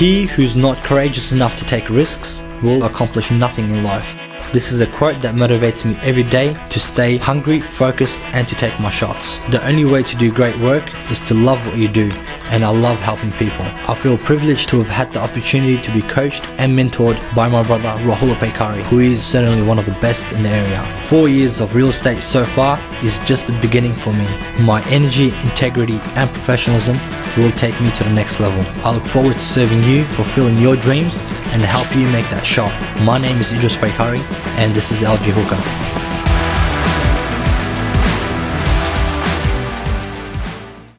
He who's not courageous enough to take risks will accomplish nothing in life. This is a quote that motivates me every day to stay hungry, focused, and to take my shots. The only way to do great work is to love what you do, and I love helping people. I feel privileged to have had the opportunity to be coached and mentored by my brother Rahul Paykari, who is certainly one of the best in the area. Four years of real estate so far is just the beginning for me. My energy, integrity, and professionalism will take me to the next level. I look forward to serving you, fulfilling your dreams, and help you make that shot. My name is Idriss Paykari, and this is LJ Hooker.